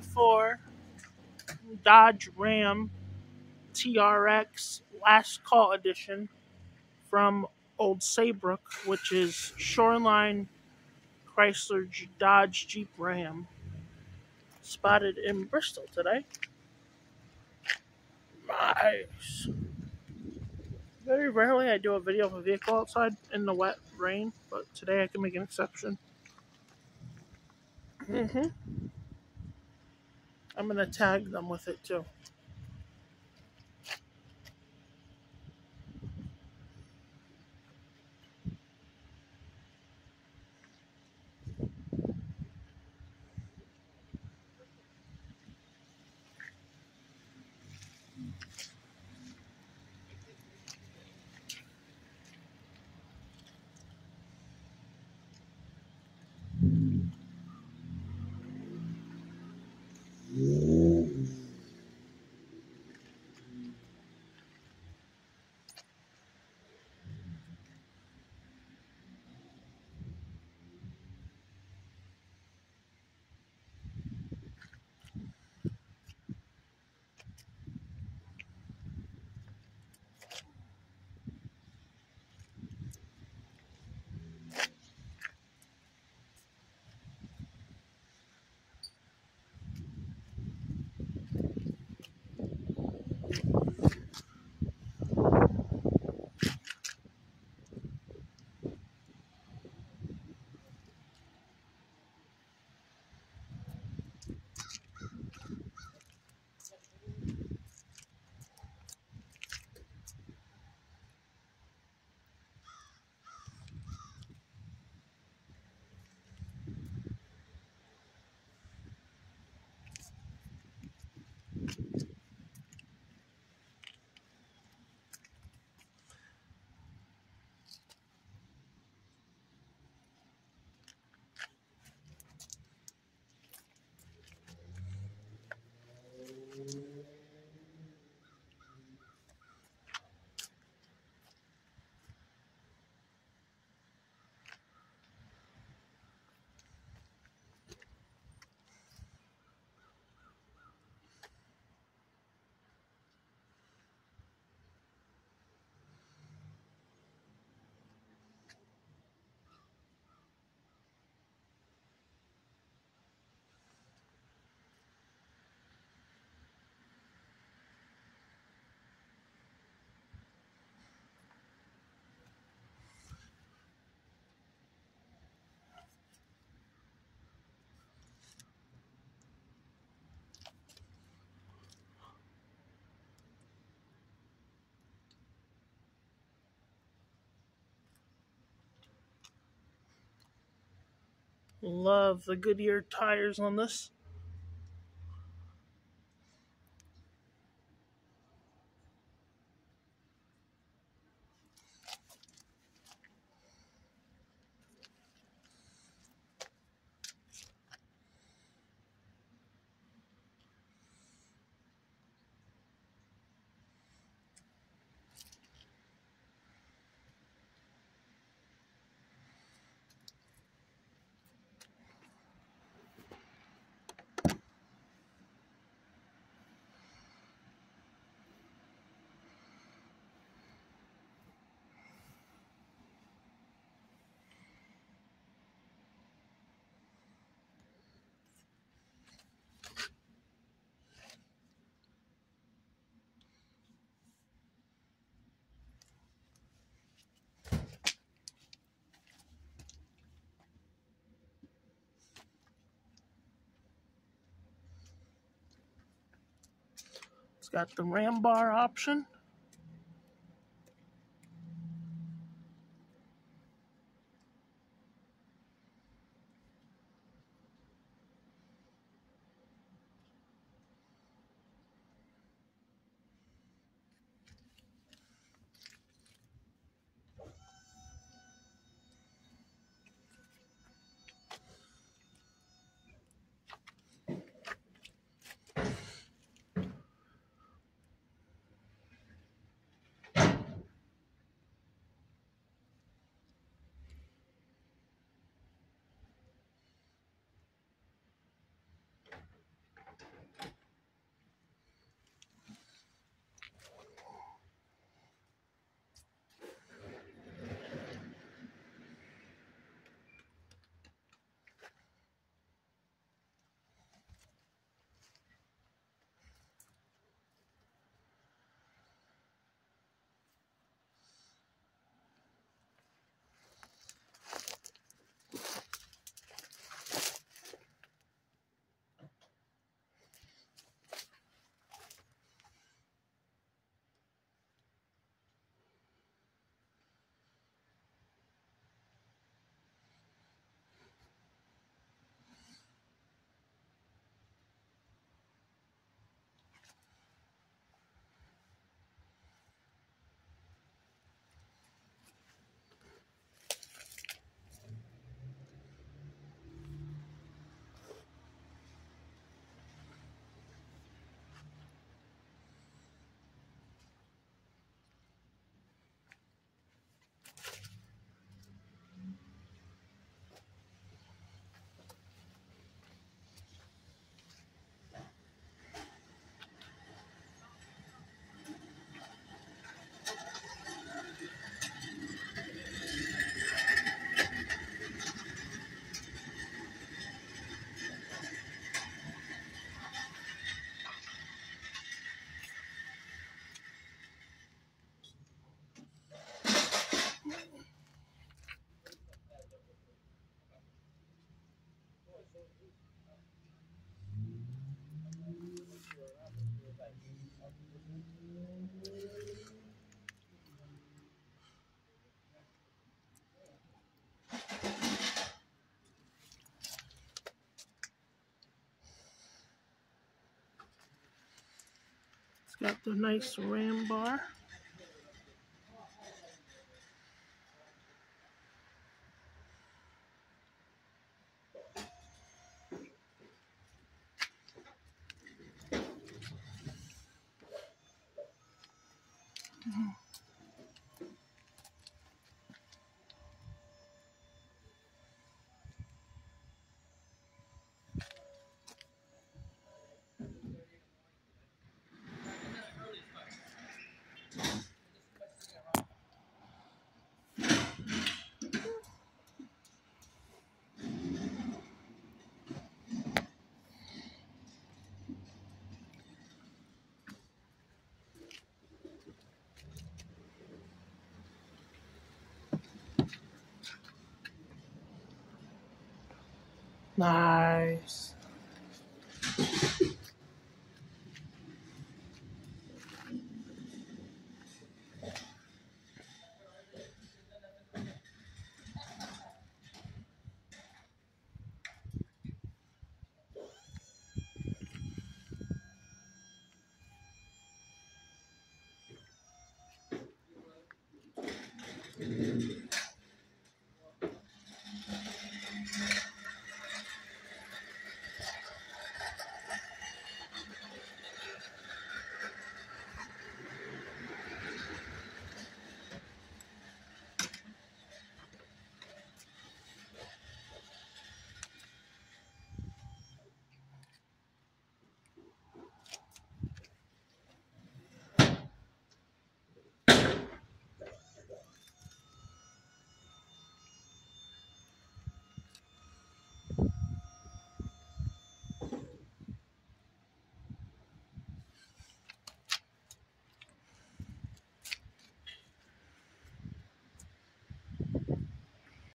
1994 Dodge Ram TRX Last Call Edition from Old Saybrook, which is Shoreline Chrysler Dodge Jeep Ram, spotted in Bristol today. Nice. Very rarely I do a video of a vehicle outside in the wet rain, but today I can make an exception. Mm-hmm. I'm gonna tag them with it too. Love the Goodyear tires on this. Got the ram bar option. Got the nice ram bar. Nice.